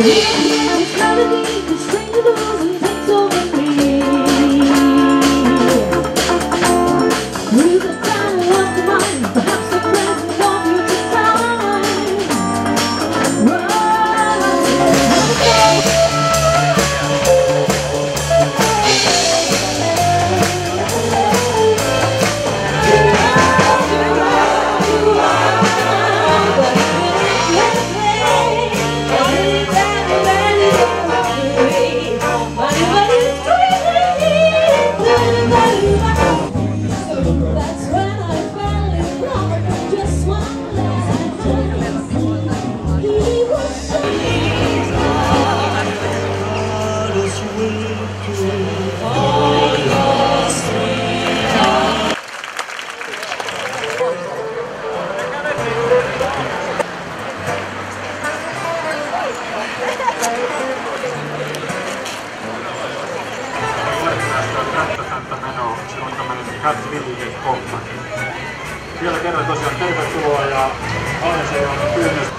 Yeah, hear this melody. www.vintage.com. Vielä kerran tosiaan tervetuloa ja Alise on pyynnöstä.